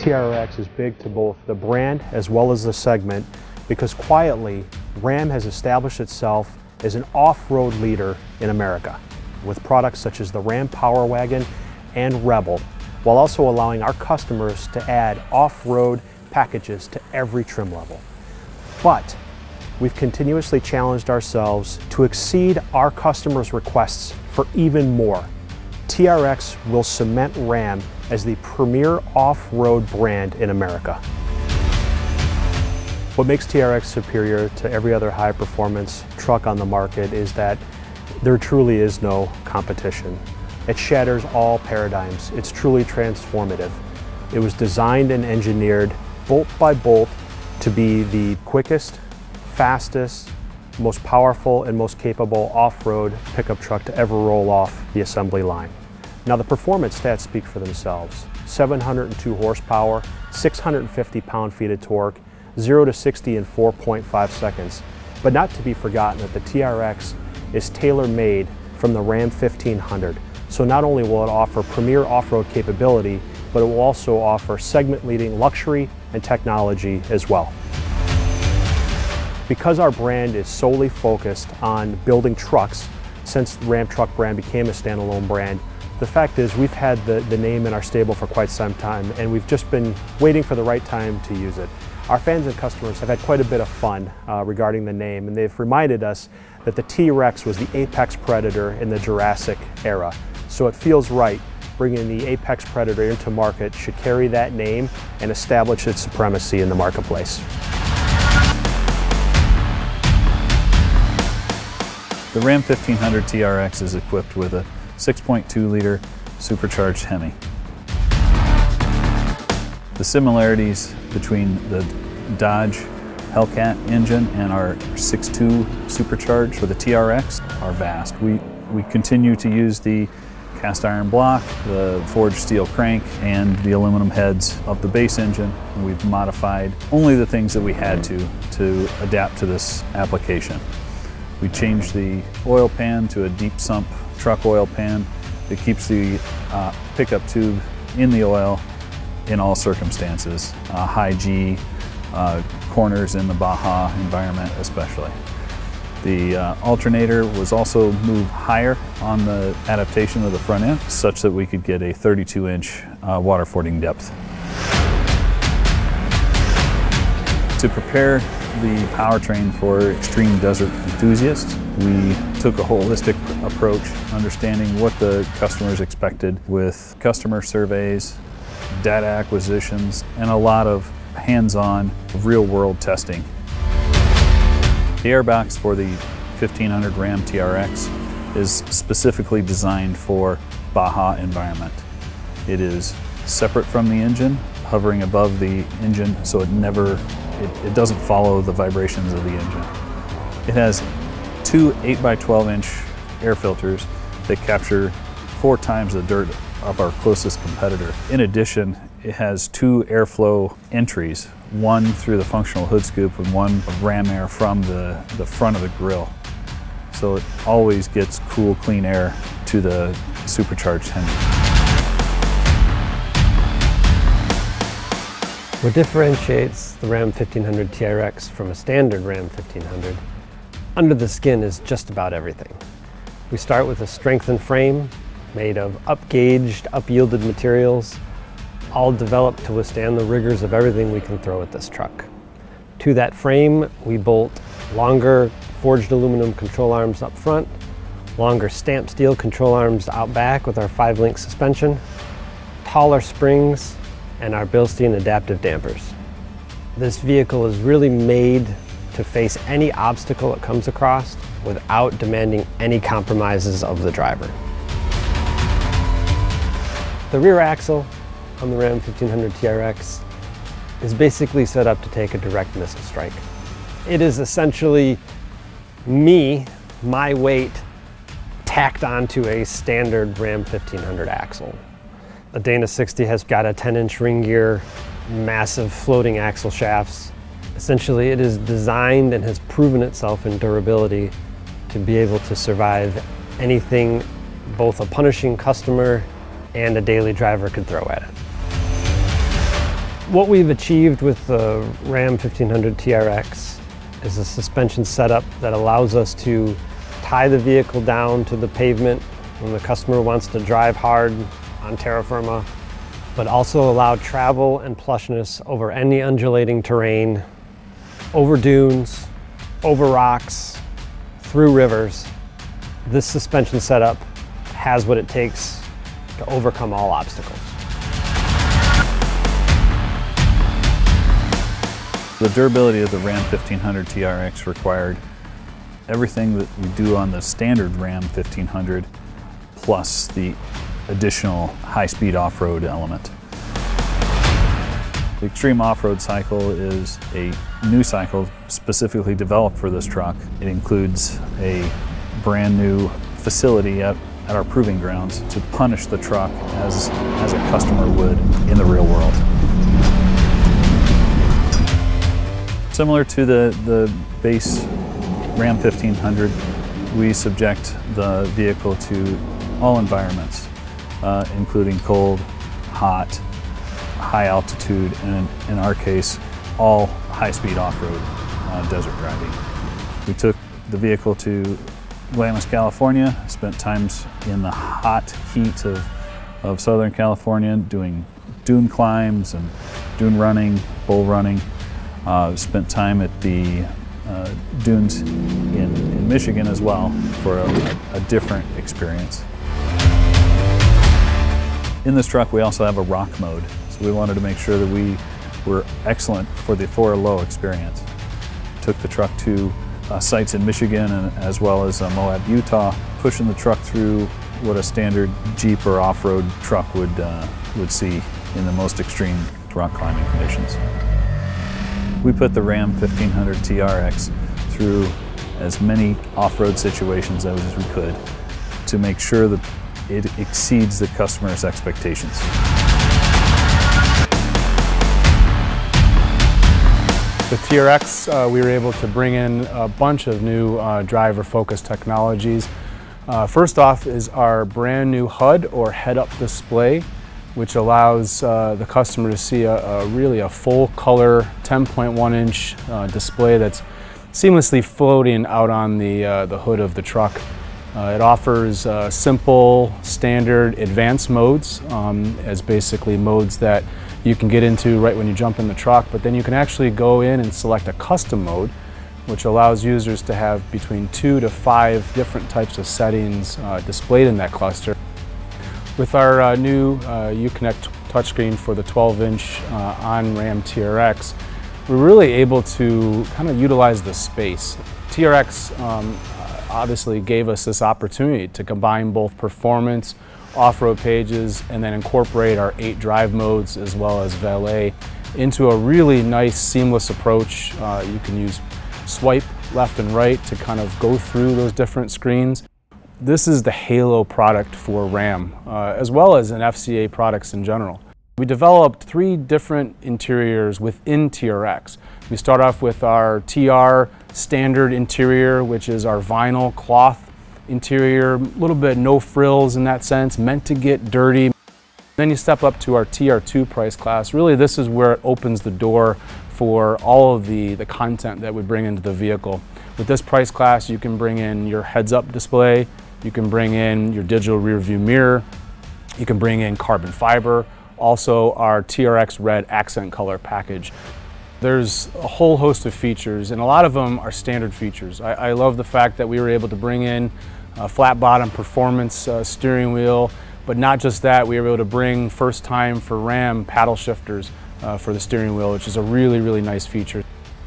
TRX is big to both the brand as well as the segment because quietly, Ram has established itself as an off-road leader in America with products such as the Ram Power Wagon and Rebel, while also allowing our customers to add off-road packages to every trim level. But we've continuously challenged ourselves to exceed our customers' requests for even more. TRX will cement Ram as the premier off-road brand in America. What makes TRX superior to every other high-performance truck on the market is that there truly is no competition. It shatters all paradigms. It's truly transformative. It was designed and engineered bolt by bolt to be the quickest, fastest, most powerful and most capable off-road pickup truck to ever roll off the assembly line. Now the performance stats speak for themselves. 702 horsepower, 650 pound-feet of torque, 0 to 60 in 4.5 seconds. But not to be forgotten that the TRX is tailor-made from the Ram 1500. So not only will it offer premier off-road capability, but it will also offer segment-leading luxury and technology as well. Because our brand is solely focused on building trucks since the Ram Truck brand became a standalone brand, the fact is we've had the, the name in our stable for quite some time and we've just been waiting for the right time to use it. Our fans and customers have had quite a bit of fun uh, regarding the name and they've reminded us that the T-Rex was the apex predator in the Jurassic era. So it feels right bringing the apex predator into market should carry that name and establish its supremacy in the marketplace. The Ram 1500 TRX is equipped with a 6.2 liter supercharged Hemi. The similarities between the Dodge Hellcat engine and our 6.2 supercharged for the TRX are vast. We, we continue to use the cast iron block, the forged steel crank, and the aluminum heads of the base engine. We've modified only the things that we had to to adapt to this application. We changed the oil pan to a deep sump truck oil pan that keeps the uh, pickup tube in the oil in all circumstances, uh, high G, uh, corners in the Baja environment especially. The uh, alternator was also moved higher on the adaptation of the front end such that we could get a 32 inch uh, water fording depth. To prepare the powertrain for extreme desert enthusiasts. We took a holistic approach, understanding what the customers expected with customer surveys, data acquisitions, and a lot of hands-on, real-world testing. The airbox for the 1500 Ram TRX is specifically designed for Baja environment. It is separate from the engine, hovering above the engine so it never it, it doesn't follow the vibrations of the engine. It has two 8 by 12 inch air filters that capture four times the dirt of our closest competitor. In addition, it has two airflow entries, one through the functional hood scoop and one of ram air from the, the front of the grill. So it always gets cool, clean air to the supercharged Hemi. What differentiates the Ram 1500 TRX from a standard Ram 1500 under the skin is just about everything. We start with a strengthened frame made of up-gauged, up-yielded materials, all developed to withstand the rigors of everything we can throw at this truck. To that frame, we bolt longer forged aluminum control arms up front, longer stamped steel control arms out back with our five-link suspension, taller springs and our Bilstein adaptive dampers. This vehicle is really made to face any obstacle it comes across without demanding any compromises of the driver. The rear axle on the Ram 1500 TRX is basically set up to take a direct missile strike. It is essentially me, my weight, tacked onto a standard Ram 1500 axle. The Dana 60 has got a 10 inch ring gear, massive floating axle shafts. Essentially it is designed and has proven itself in durability to be able to survive anything both a punishing customer and a daily driver could throw at it. What we've achieved with the Ram 1500 TRX is a suspension setup that allows us to tie the vehicle down to the pavement when the customer wants to drive hard on terra firma, but also allow travel and plushness over any undulating terrain, over dunes, over rocks, through rivers. This suspension setup has what it takes to overcome all obstacles. The durability of the Ram 1500 TRX required everything that we do on the standard Ram 1500 plus the additional high-speed off-road element. The Extreme Off-Road cycle is a new cycle specifically developed for this truck. It includes a brand new facility at, at our proving grounds to punish the truck as, as a customer would in the real world. Similar to the, the base Ram 1500, we subject the vehicle to all environments, uh, including cold, hot, high altitude, and in our case, all high-speed off-road uh, desert driving. We took the vehicle to Glamis, California, spent times in the hot heat of, of Southern California doing dune climbs and dune running, bull running, uh, spent time at the uh, dunes in, in, Michigan as well for a, a, different experience. In this truck we also have a rock mode, so we wanted to make sure that we were excellent for the 4 low experience. Took the truck to uh, sites in Michigan and as well as uh, Moab, Utah, pushing the truck through what a standard Jeep or off-road truck would, uh, would see in the most extreme rock climbing conditions. We put the Ram 1500 TRX through as many off-road situations as we could to make sure that it exceeds the customer's expectations. With TRX, uh, we were able to bring in a bunch of new uh, driver-focused technologies. Uh, first off is our brand new HUD or head-up display which allows uh, the customer to see a, a really a full color 10.1 inch uh, display that's seamlessly floating out on the, uh, the hood of the truck. Uh, it offers uh, simple, standard, advanced modes um, as basically modes that you can get into right when you jump in the truck, but then you can actually go in and select a custom mode which allows users to have between two to five different types of settings uh, displayed in that cluster. With our uh, new uh, Uconnect touchscreen for the 12-inch uh, on-RAM TRX, we're really able to kind of utilize the space. TRX um, obviously gave us this opportunity to combine both performance, off-road pages, and then incorporate our eight drive modes as well as valet into a really nice seamless approach. Uh, you can use swipe left and right to kind of go through those different screens. This is the Halo product for RAM, uh, as well as in FCA products in general. We developed three different interiors within TRX. We start off with our TR standard interior, which is our vinyl cloth interior, a little bit no frills in that sense, meant to get dirty. Then you step up to our TR2 price class. Really, this is where it opens the door for all of the, the content that we bring into the vehicle. With this price class, you can bring in your heads-up display, you can bring in your digital rear view mirror. You can bring in carbon fiber. Also our TRX red accent color package. There's a whole host of features and a lot of them are standard features. I, I love the fact that we were able to bring in a flat bottom performance uh, steering wheel, but not just that, we were able to bring first time for RAM paddle shifters uh, for the steering wheel, which is a really, really nice feature.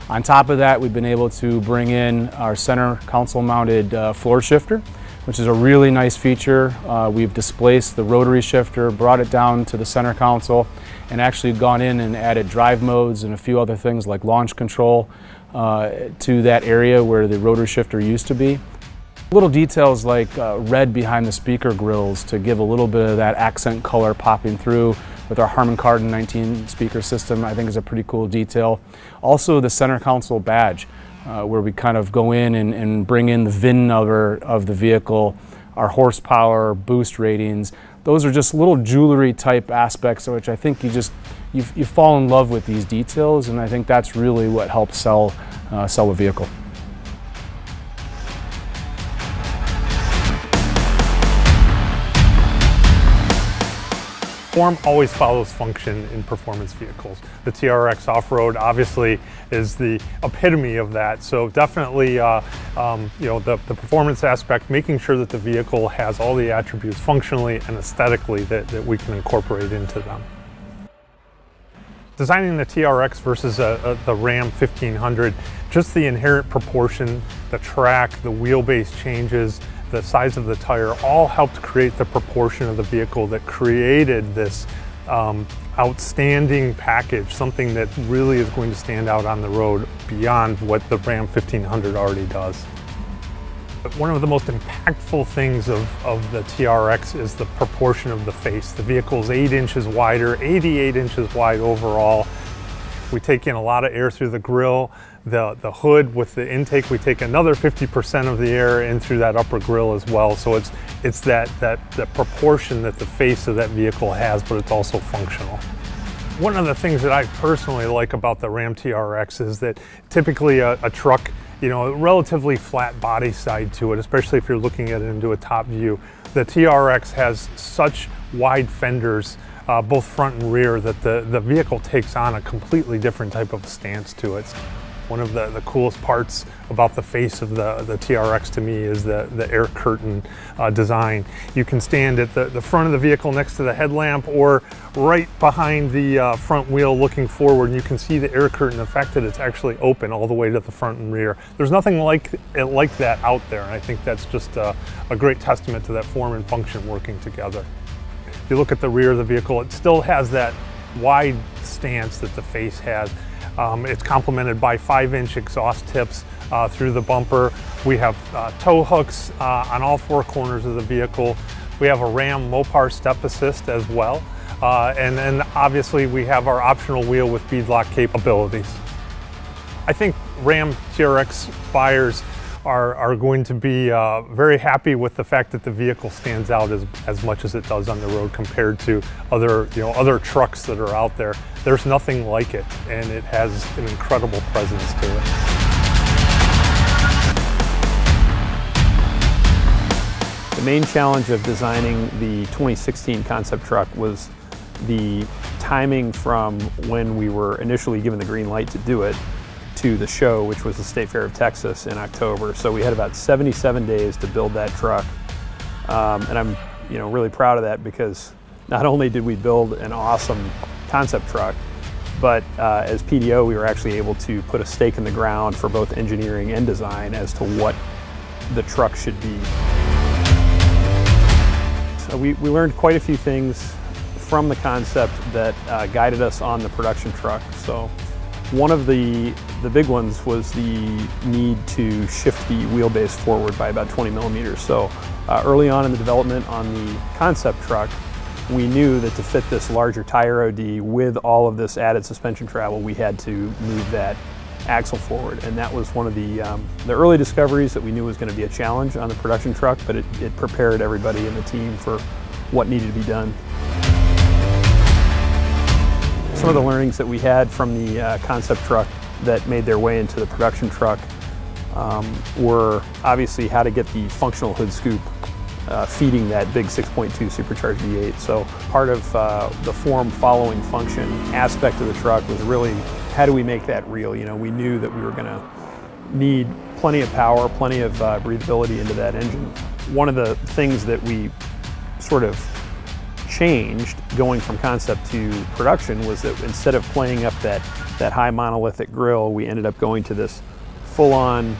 On top of that, we've been able to bring in our center console mounted uh, floor shifter which is a really nice feature. Uh, we've displaced the rotary shifter, brought it down to the center console, and actually gone in and added drive modes and a few other things like launch control uh, to that area where the rotary shifter used to be. Little details like uh, red behind the speaker grills to give a little bit of that accent color popping through with our Harman Kardon 19 speaker system I think is a pretty cool detail. Also the center console badge uh, where we kind of go in and, and bring in the VIN number of the vehicle, our horsepower, boost ratings, those are just little jewelry type aspects, which I think you just you, you fall in love with these details, and I think that's really what helps sell uh, sell a vehicle. Form always follows function in performance vehicles. The TRX Off-Road obviously is the epitome of that. So definitely, uh, um, you know, the, the, performance aspect, making sure that the vehicle has all the attributes functionally and aesthetically that, that we can incorporate into them. Designing the TRX versus a, a, the Ram 1500, just the inherent proportion, the track, the wheelbase changes, the size of the tire all helped create the proportion of the vehicle that created this um, outstanding package, something that really is going to stand out on the road beyond what the Ram 1500 already does. One of the most impactful things of, of the TRX is the proportion of the face. The vehicle is eight inches wider, 88 inches wide overall. We take in a lot of air through the grille the, the hood with the intake, we take another 50% of the air in through that upper grille as well. So it's, it's that, that, that proportion that the face of that vehicle has, but it's also functional. One of the things that I personally like about the Ram TRX is that typically a, a truck, you know, a relatively flat body side to it, especially if you're looking at it into a top view. The TRX has such wide fenders uh, both front and rear that the, the vehicle takes on a completely different type of stance to it. One of the, the coolest parts about the face of the, the TRX to me is the, the air curtain uh, design. You can stand at the, the front of the vehicle next to the headlamp or right behind the uh, front wheel looking forward and you can see the air curtain, fact that it's actually open all the way to the front and rear. There's nothing like, it like that out there and I think that's just a, a great testament to that form and function working together. If you look at the rear of the vehicle, it still has that wide stance that the face has. Um, it's complemented by five inch exhaust tips uh, through the bumper. We have uh, tow hooks uh, on all four corners of the vehicle. We have a Ram Mopar step assist as well. Uh, and then obviously we have our optional wheel with beadlock capabilities. I think Ram TRX buyers are, are going to be uh, very happy with the fact that the vehicle stands out as, as much as it does on the road compared to other, you know, other trucks that are out there. There's nothing like it, and it has an incredible presence to it. The main challenge of designing the 2016 concept truck was the timing from when we were initially given the green light to do it to the show, which was the State Fair of Texas in October. So we had about 77 days to build that truck. Um, and I'm you know, really proud of that because not only did we build an awesome concept truck, but uh, as PDO, we were actually able to put a stake in the ground for both engineering and design as to what the truck should be. So we, we learned quite a few things from the concept that uh, guided us on the production truck. So one of the, the big ones was the need to shift the wheelbase forward by about 20 millimeters. So uh, early on in the development on the concept truck, we knew that to fit this larger tire OD with all of this added suspension travel, we had to move that axle forward. And that was one of the, um, the early discoveries that we knew was going to be a challenge on the production truck, but it, it prepared everybody in the team for what needed to be done. Some of the learnings that we had from the uh, concept truck that made their way into the production truck um, were obviously how to get the functional hood scoop uh, feeding that big 6.2 supercharged V8. So part of uh, the form following function aspect of the truck was really how do we make that real? You know, we knew that we were going to need plenty of power, plenty of uh, breathability into that engine. One of the things that we sort of changed going from concept to production was that instead of playing up that, that high monolithic grill, we ended up going to this full-on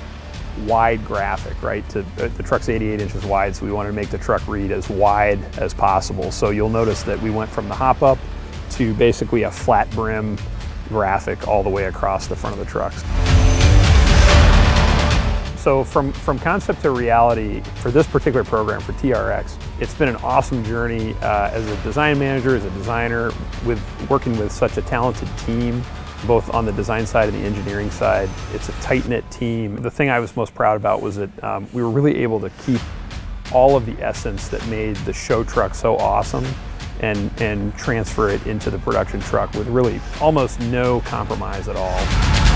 wide graphic, right? To, uh, the truck's 88 inches wide, so we wanted to make the truck read as wide as possible. So you'll notice that we went from the hop-up to basically a flat brim graphic all the way across the front of the trucks. So from, from concept to reality, for this particular program, for TRX, it's been an awesome journey uh, as a design manager, as a designer, with working with such a talented team, both on the design side and the engineering side. It's a tight-knit team. The thing I was most proud about was that um, we were really able to keep all of the essence that made the show truck so awesome and, and transfer it into the production truck with really almost no compromise at all.